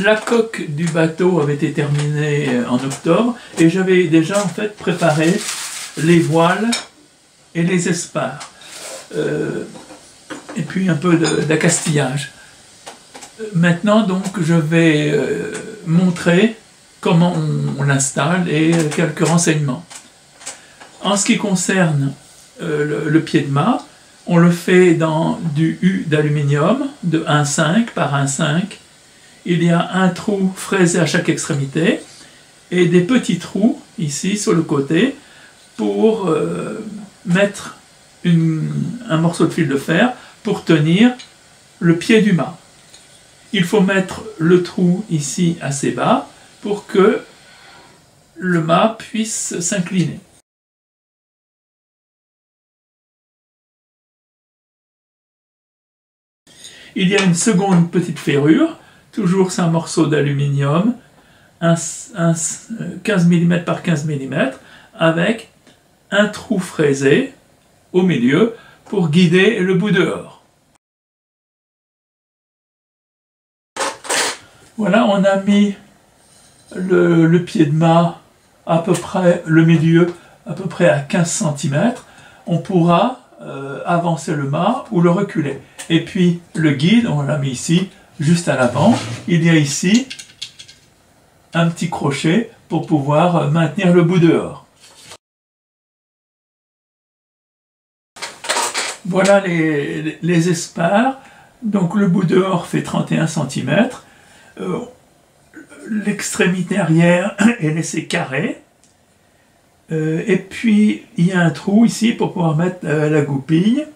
la coque du bateau avait été terminée euh, en octobre et j'avais déjà en fait préparé les voiles et les espares. Euh, et puis un peu d'accastillage. Maintenant donc je vais euh, montrer comment on, l'installe et quelques renseignements. En ce qui concerne le, pied de mât, on le fait dans du U d'aluminium de 1,5 par 1,5 il y a un trou fraisé à chaque extrémité et des petits trous ici sur le côté pour euh, mettre un morceau de fil de fer pour tenir le pied du mât. Il faut mettre le trou ici assez bas pour que le mât puisse s'incliner. Il y a une seconde petite ferrure Toujours c'est un morceau d'aluminium, 15 mm par 15 mm, avec un trou fraisé au milieu pour guider le bout dehors. Voilà, on a mis le, pied de mât à peu près, le milieu à peu près à 15 cm. On pourra euh, avancer le mât ou le reculer. Et puis le guide, on l'a mis ici, juste à l'avant, il y a ici un petit crochet pour pouvoir maintenir le bout dehors. Voilà les, les espares. Donc le bout dehors fait 31 cm. Euh, l'extrémité arrière est laissée carrée. Euh, et puis il y a un trou ici pour pouvoir mettre euh, la goupille.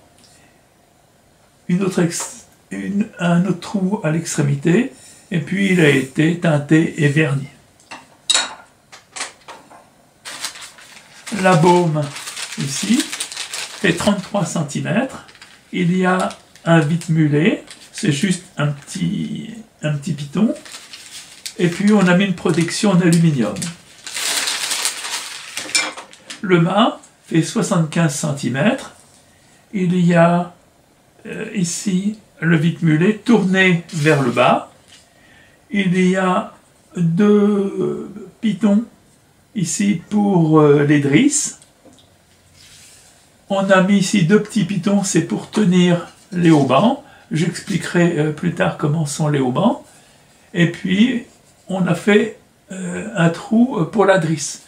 Une autre un autre trou à l'extrémité, et puis il a été teinté et verni. La baume, ici, fait 33 cm. Il y a un vite mulet, c'est juste un petit, un petit piton. Et puis on a mis une protection en aluminium. Le mât fait 75 cm. Il y a euh, ici le vite-mulet tourné vers le bas. Il y a deux pitons ici pour euh, les drisses. On a mis ici deux petits pitons, c'est pour tenir les haubans. J'expliquerai euh, plus tard comment sont les haubans. Et puis, on a fait euh, un trou pour la drisse.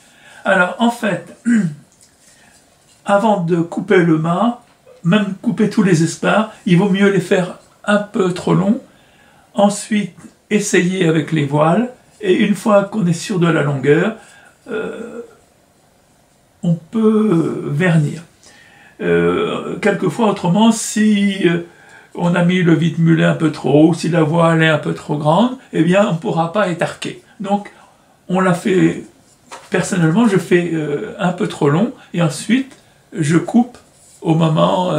Alors, en fait, avant de couper le mât, même couper tous les espaces, il vaut mieux les faire un peu trop long. Ensuite, essayer avec les voiles. Et une fois qu'on est sûr de la longueur, euh, on peut vernir. Euh, quelquefois, autrement, si euh, on a mis le vide-mulet un peu trop haut, si la voile est un peu trop grande, eh bien, on ne pourra pas étarquer. Donc, on l'a fait, personnellement, je fais un peu trop long, et ensuite, je coupe au moment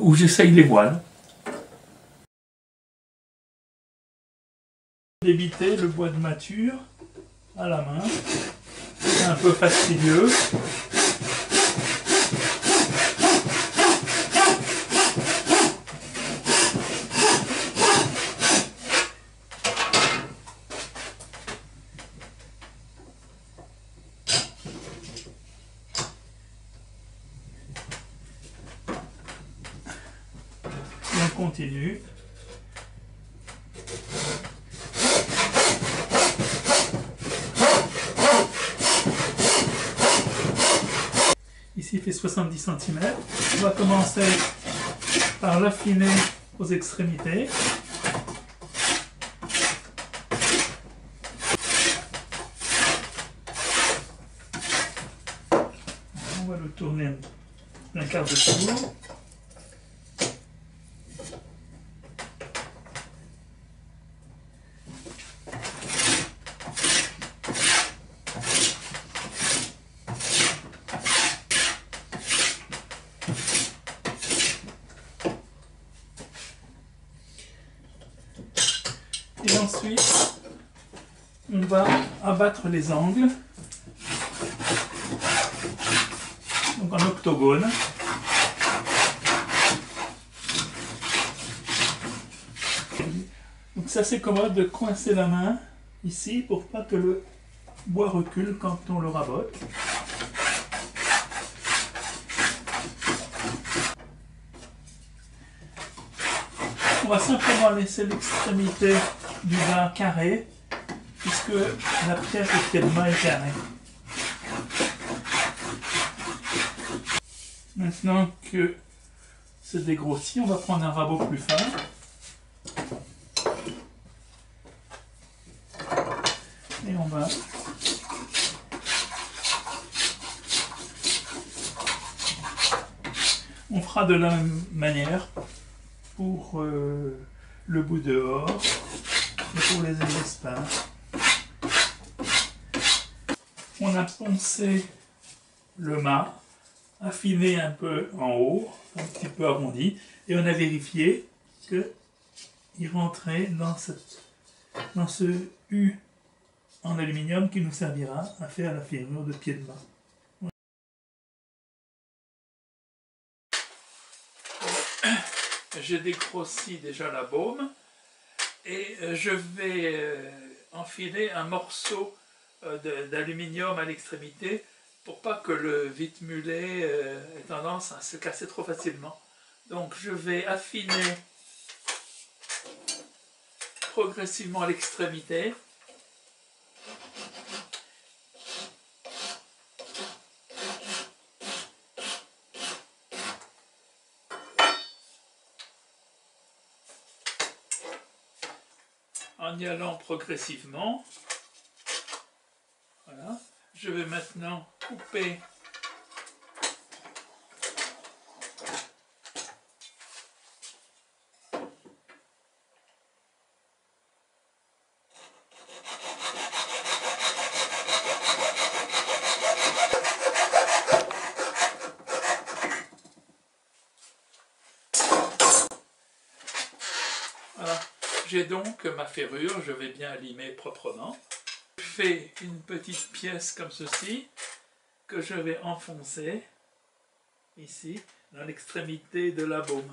où j'essaye les voiles. Débiter le bois de mature à la main. C'est un peu fastidieux. on continue. Ici, il fait 70 cm. On va commencer par l'affiner aux extrémités. On va le tourner un quart de tour. Et ensuite, on va abattre les angles. Donc en octogone. Donc c'est assez commode de coincer la main ici pour pas que le bois recule quand on le rabote. On va simplement laisser l'extrémité du bas carré puisque la pièce de pied de est carrée. Maintenant que c'est dégrossi, on va prendre un rabot plus fin. Et on va On fera de la même manière pour euh, le bout dehors pour les espaces. On a poncé le mât, affiné un peu en haut, un petit peu arrondi, et on a vérifié que il rentrait dans, ce U en aluminium qui nous servira à faire la ferrure de pied de mât. J'ai dégrossi déjà la baume et euh, je vais euh, enfiler un morceau euh, d'aluminium à l'extrémité pour pas que le vite mulet ait tendance à se casser trop facilement. Donc je vais affiner progressivement l'extrémité allant progressivement. Voilà. Je vais maintenant couper Donc ma ferrure, je vais bien limer proprement. Je fais une petite pièce comme ceci, que je vais enfoncer, ici, dans l'extrémité de la baume.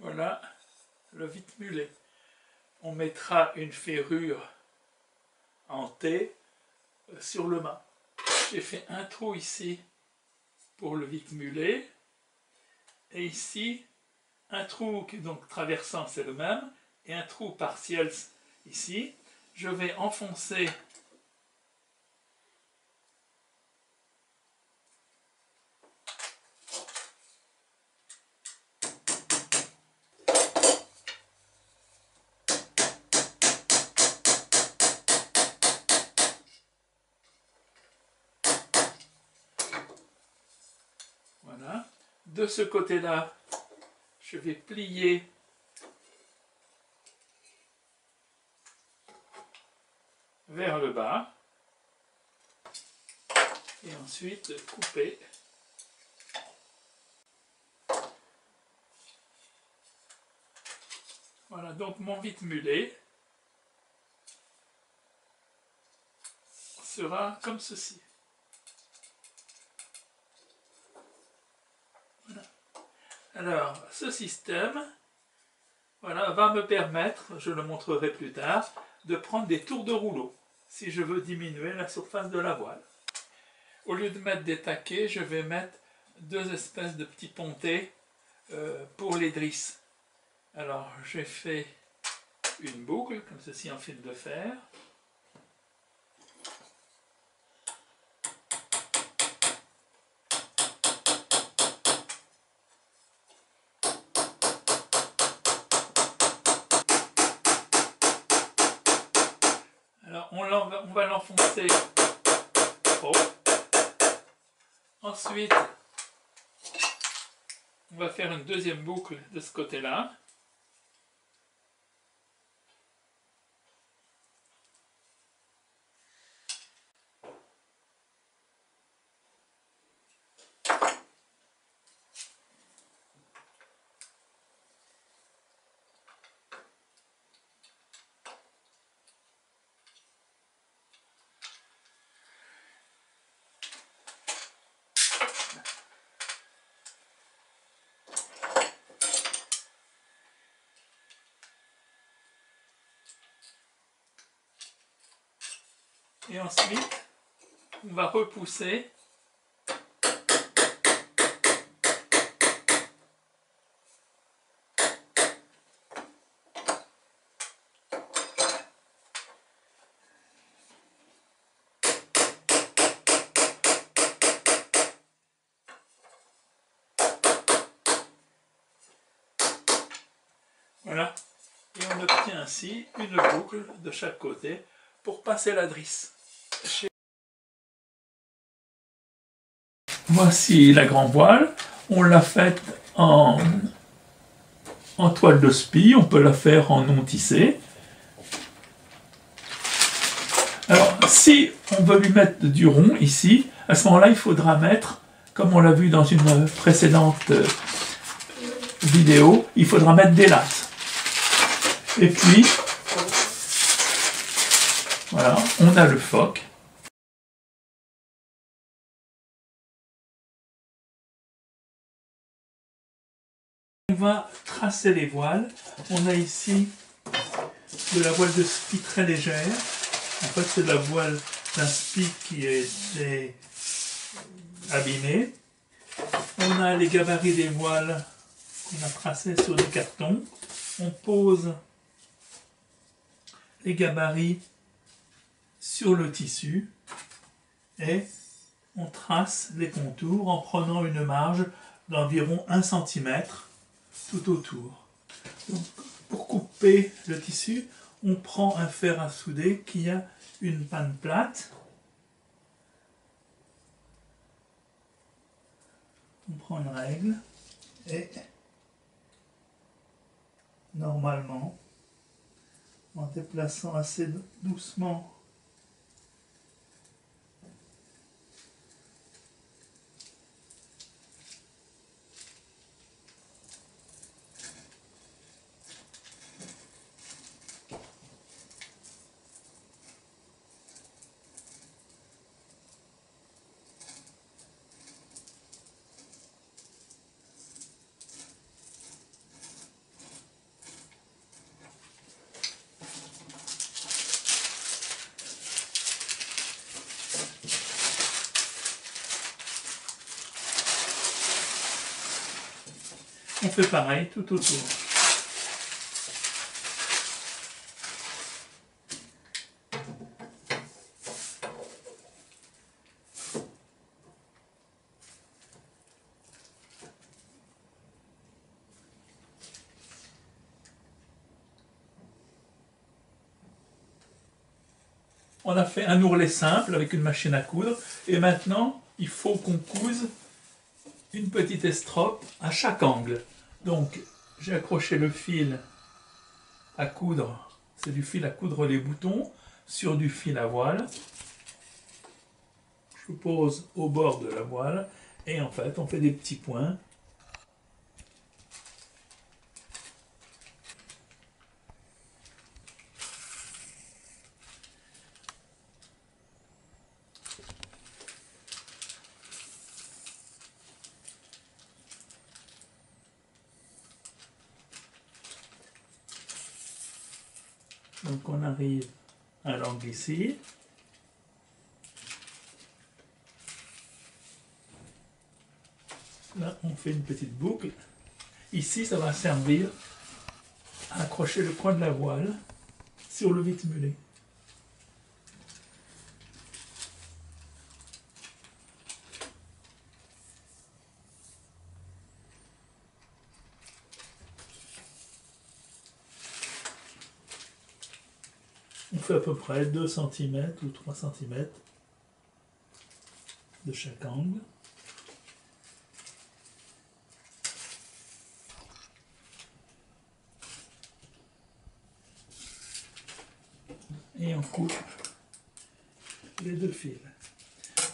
Voilà le vite mulet. On mettra une ferrure en T euh, sur le mât. J'ai fait un trou ici pour le vite mulet et ici un trou qui donc traversant c'est le même et un trou partiel ici. Je vais enfoncer de ce côté-là, je vais plier. Vers le bas. Et ensuite couper. Voilà donc mon vite mulet sera comme ceci Alors, ce système voilà, va me permettre, je le montrerai plus tard, de prendre des tours de rouleau si je veux diminuer la surface de la voile. Au lieu de mettre des taquets, je vais mettre deux espèces de petits pontés euh, pour les drisses. Alors, j'ai fait une boucle, comme ceci en fil de fer. On, va l'enfoncer. Oh. Ensuite, on va faire une deuxième boucle de ce côté-là. Et ensuite, on va repousser. Voilà. Et on obtient ainsi une boucle de chaque côté pour passer la drisse. Voici la grand voile. On l'a faite en, en toile de spi. On peut la faire en non tissé. Alors, si on veut lui mettre du rond ici, à ce moment-là, il faudra mettre, comme on l'a vu dans une précédente euh, vidéo, il faudra mettre des lattes. Et puis, voilà, on a le phoque. Va tracer les voiles. On a ici de la voile de spi très légère. En fait, c'est de la voile d'un spi qui est est abîmé. On a les gabarits des voiles qu'on a tracés sur des cartons. On pose les gabarits sur le tissu et on trace les contours en prenant une marge d'environ 1 cm tout autour. Pour couper le tissu, on prend un fer à souder qui a une panne plate. On prend une règle et normalement, en déplaçant assez doucement On fait pareil tout autour. On a fait un ourlet simple avec une machine à coudre et maintenant il faut qu'on couse une petite estrope à chaque angle. Donc j'ai accroché le fil à coudre, c'est du fil à coudre les boutons, sur du fil à voile. Je pose au bord de la voile et en fait on fait des petits points. Donc on arrive à l'angle ici. Là, on fait une petite boucle. Ici, ça va servir à accrocher le coin de la voile sur le vite à peu près 2 cm ou 3 cm de chaque angle. Et on coupe les deux fils.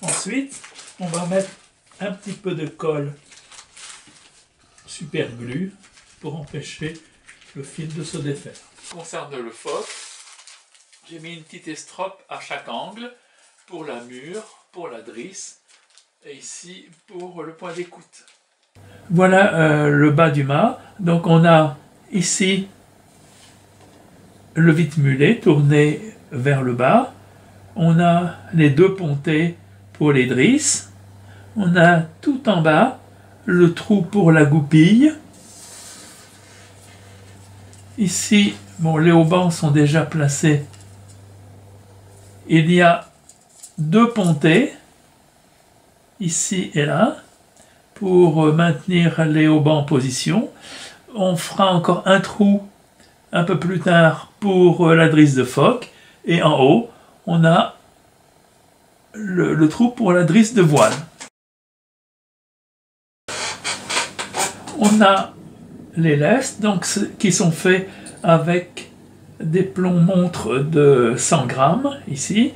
Ensuite, on va mettre un petit peu de colle super glue pour empêcher le fil de se défaire. Concernant le phoque, j'ai mis une petite estrope à chaque angle pour la mûre, pour la drisse et ici pour le point d'écoute. Voilà euh, le bas du mât. Donc on a ici le vite mulet tourné vers le bas. On a les deux pontées pour les drisses. On a tout en bas le trou pour la goupille. Ici, bon, les haubans sont déjà placés. Il y a deux pontées, ici et là, pour maintenir les haubans en position. On fera encore un trou un peu plus tard pour la drisse de phoque. Et en haut, on a le, trou pour la drisse de voile. On a les lestes donc, qui sont faits avec des plombs montres de 100 grammes ici,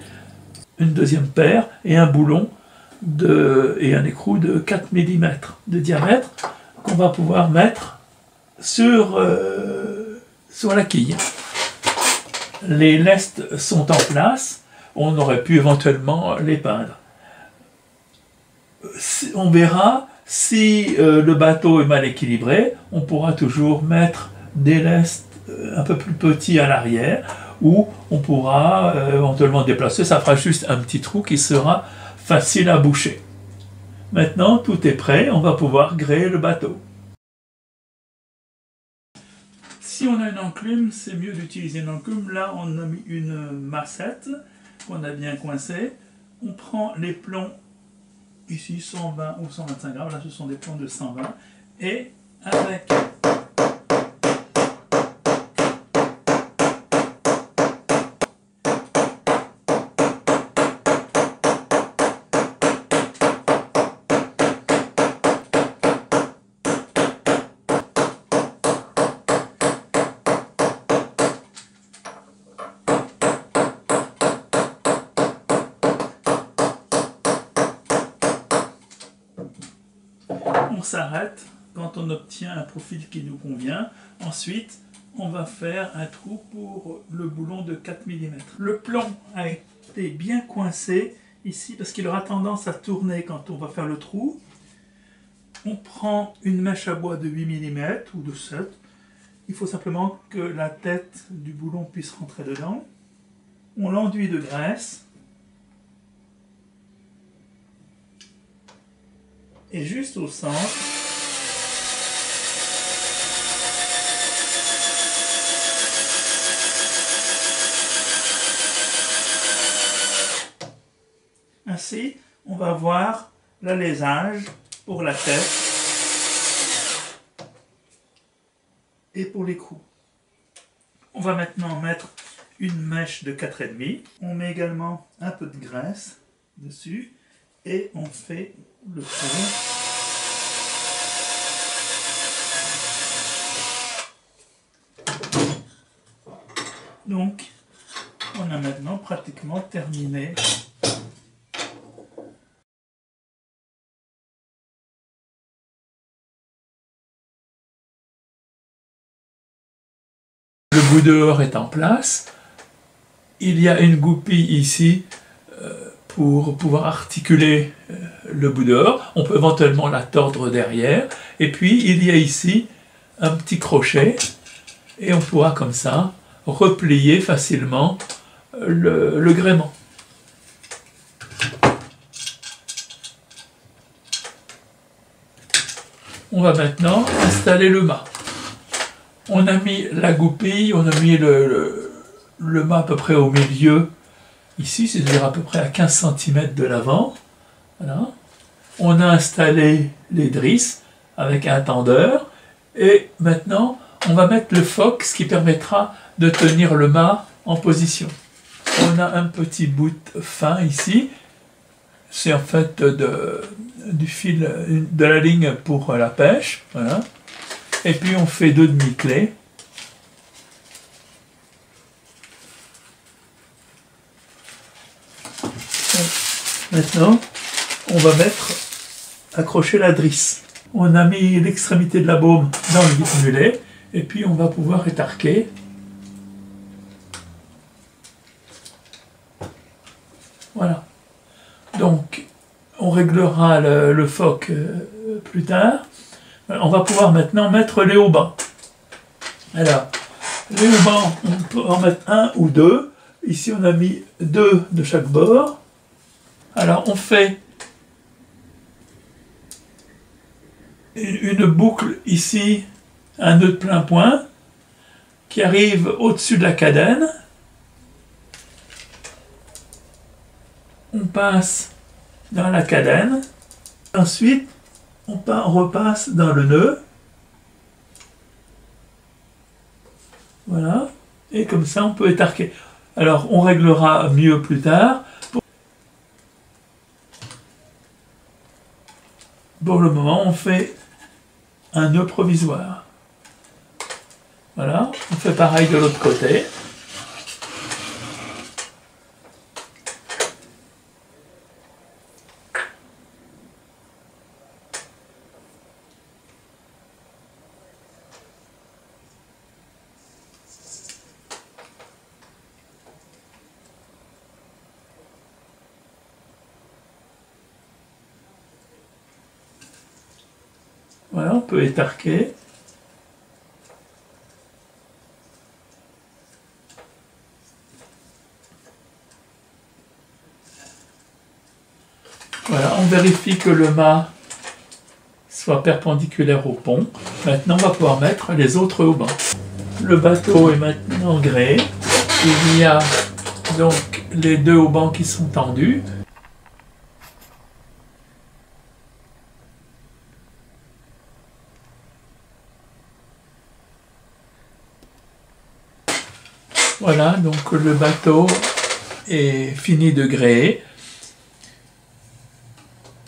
une deuxième paire et un boulon et un écrou de 4 mm de diamètre qu'on va pouvoir mettre sur, euh, sur la quille. Les lestes sont en place, on aurait pu éventuellement les peindre. On verra si euh, le bateau est mal équilibré, on pourra toujours mettre des lestes un peu plus petits à l'arrière ou on pourra euh, éventuellement déplacer, ça fera juste un petit trou qui sera facile à boucher. Maintenant, tout est prêt, on va pouvoir gréer le bateau. Si on a une enclume, c'est mieux d'utiliser une enclume. Là, on a mis une massette qu'on a bien coincée. On prend les plombs ici 120 ou 125 grammes, là ce sont des plombs de 120, et avec quand on obtient un profil qui nous convient. Ensuite, on va faire un trou pour le boulon de 4 mm. Le plomb a été bien coincé ici parce qu'il aura tendance à tourner quand on va faire le trou. On prend une mèche à bois de 8 mm ou de 7. Il faut simplement que la tête du boulon puisse rentrer dedans. On l'enduit de graisse et juste au centre, On va voir l'alésage pour la tête et pour l'écrou. On va maintenant mettre une mèche de 4,5. On met également un peu de graisse dessus et on fait le fond. Donc, on a maintenant pratiquement terminé bout dehors est en place. Il y a une goupille ici euh, pour pouvoir articuler euh, le bout dehors. On peut éventuellement la tordre derrière. Et puis, il y a ici un petit crochet. Et on pourra comme ça replier facilement le, le gréement. On va maintenant installer le mât. On a mis la goupille, on a mis le, mât à peu près au milieu ici, c'est-à-dire à peu près à 15 cm de l'avant. On a installé les drisses avec un tendeur et maintenant on va mettre le foc, ce qui permettra de tenir le mât en position. on a un petit bout fin ici. C'est en fait de, de la ligne pour la pêche. Voilà. Et puis on fait deux demi-clés. Maintenant, on va mettre, accrocher la drisse. On a mis l'extrémité de la baume dans le mulet, et puis on va pouvoir étarquer. Voilà. Donc, on réglera le, phoque euh, plus tard. On va pouvoir maintenant mettre les haubans. Alors, les haubans, on peut en mettre un ou deux. Ici, on a mis deux de chaque bord. Alors on fait une boucle ici, un nœud de plein point, qui arrive au-dessus de la cadène. On passe dans la cadène. Ensuite, on repasse dans le nœud. Voilà. Et comme ça, on peut étarquer. Alors, on réglera mieux plus tard. Pour le moment, on fait un nœud provisoire. Voilà, on fait pareil de l'autre côté. Étarquer. Voilà, on vérifie que le mât soit perpendiculaire au pont. Maintenant, on va pouvoir mettre les autres haubans. Le bateau est maintenant gréé. Il y a donc les deux haubans qui sont tendus. Voilà, donc le bateau est fini de gréer.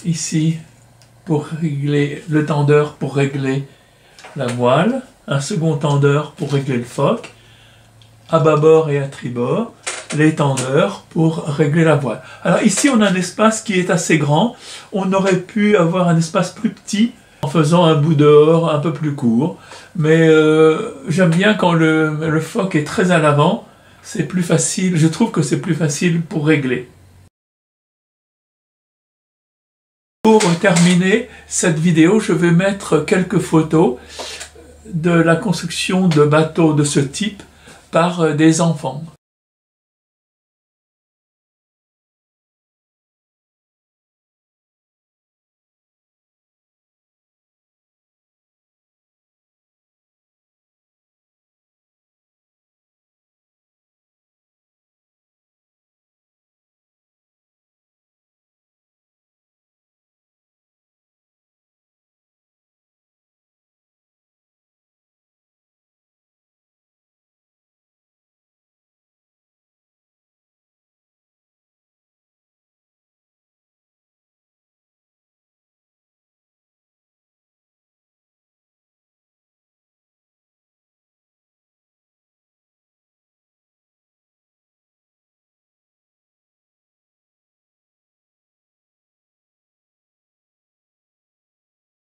Ici, pour régler le tendeur pour régler la voile, un second tendeur pour régler le foc, à bâbord et à tribord, les tendeurs pour régler la voile. Alors ici, on a un espace qui est assez grand. On aurait pu avoir un espace plus petit faisant un bout dehors un peu plus court. Mais euh, j'aime bien quand le, le phoque est très à l'avant, c'est plus facile, je trouve que c'est plus facile pour régler. Pour terminer cette vidéo, je vais mettre quelques photos de la construction de bateaux de ce type par des enfants.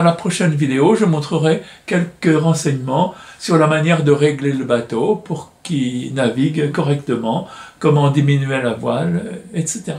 Dans la prochaine vidéo, je montrerai quelques renseignements sur la manière de régler le bateau pour qu'il navigue correctement, comment diminuer la voile, etc.